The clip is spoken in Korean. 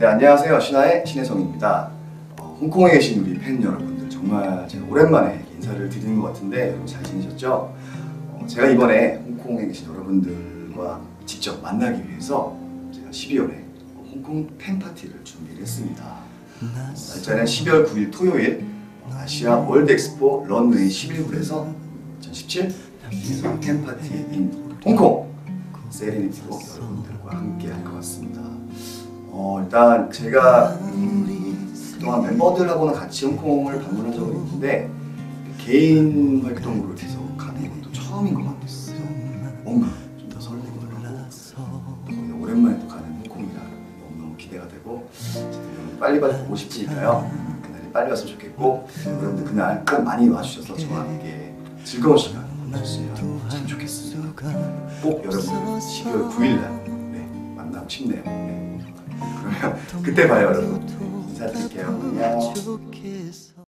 네 안녕하세요 신화의 신혜성입니다. 어, 홍콩에 계신 우리 팬 여러분들 정말 제가 오랜만에 인사를 드리는 것 같은데 여러분 잘 지내셨죠? 어, 제가 이번에 홍콩에 계신 여러분들과 직접 만나기 위해서 제가 12월에 홍콩 팬 파티를 준비를 했습니다. 날짜는 12월 9일 토요일 아시아 월드 엑스포 런웨이 11홀에서 2017 Fan Party in Hong Kong 세리니티로 여러분들과 함께 일단 제가 음, 그동안 멤버들하고는 같이 홍콩을 방문한 적은 있는데 개인 활동으로 계속 가는 것도 처음인 것 같았어요. 뭔가 좀 더 설레기도 하고 오랜만에 또 가는 홍콩이라 너무너무 기대가 되고 여러분 빨리 빨리 보고 싶으니까요. 그날이 빨리 왔으면 좋겠고 여러분들 그날 꼭 많이 와주셔서 저와 함께 즐거운 시간 보내주시면 참 좋겠습니다. 꼭 여러분 12월 9일날 네, 만나고 싶네요. 네. 그러면 그때 봐요 여러분. 인사드릴게요. 안녕.